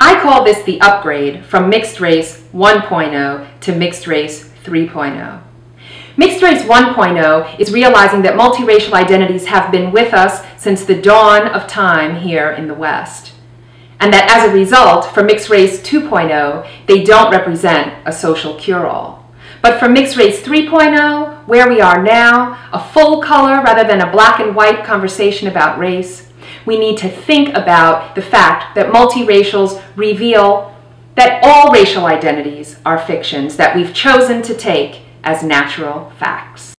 I call this the upgrade from Mixed Race 1.0 to Mixed Race 3.0. Mixed Race 1.0 is realizing that multiracial identities have been with us since the dawn of time here in the West. And that as a result, for Mixed Race 2.0, they don't represent a social cure-all. But for Mixed Race 3.0, where we are now, a full color rather than a black and white conversation about race, we need to think about the fact that multiracials reveal that all racial identities are fictions that we've chosen to take as natural facts.